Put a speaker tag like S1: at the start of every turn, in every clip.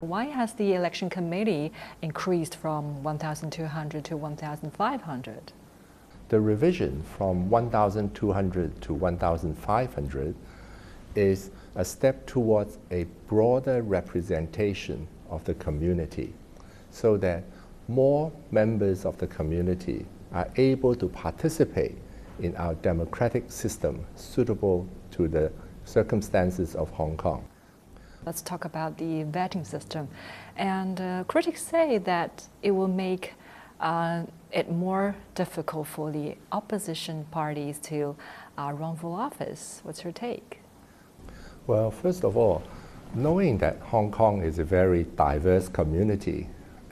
S1: Why has the election committee increased from 1,200 to 1,500?
S2: The revision from 1,200 to 1,500 is a step towards a broader representation of the community so that more members of the community are able to participate in our democratic system suitable to the circumstances of Hong Kong.
S1: Let's talk about the vetting system. And uh, critics say that it will make uh, it more difficult for the opposition parties to uh, run for office. What's your take?
S2: Well, first of all, knowing that Hong Kong is a very diverse community,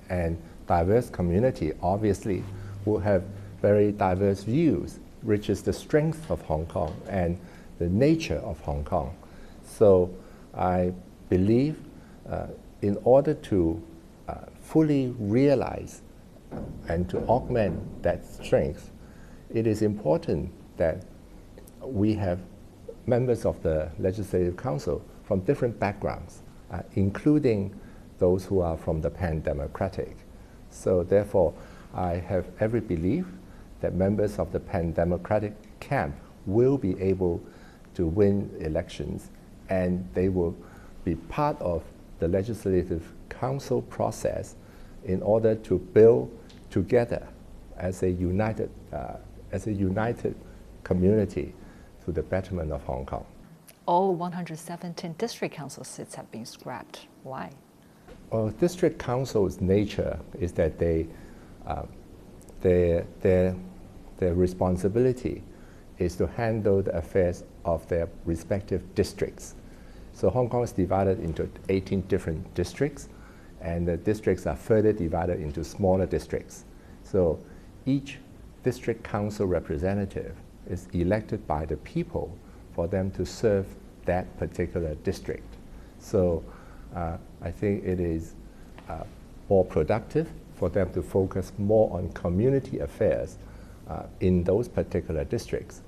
S2: and diverse community obviously will have very diverse views, which is the strength of Hong Kong and the nature of Hong Kong. So I believe uh, in order to uh, fully realize and to augment that strength, it is important that we have members of the Legislative Council from different backgrounds, uh, including those who are from the pan-democratic. So therefore, I have every belief that members of the pan-democratic camp will be able to win elections and they will be part of the Legislative Council process in order to build together as a united, uh, as a united community to the betterment of Hong Kong.
S1: All 117 district council seats have been scrapped. Why?
S2: Well, district council's nature is that they, uh, their, their, their responsibility is to handle the affairs of their respective districts. So Hong Kong is divided into 18 different districts, and the districts are further divided into smaller districts. So each district council representative is elected by the people for them to serve that particular district. So uh, I think it is uh, more productive for them to focus more on community affairs uh, in those particular districts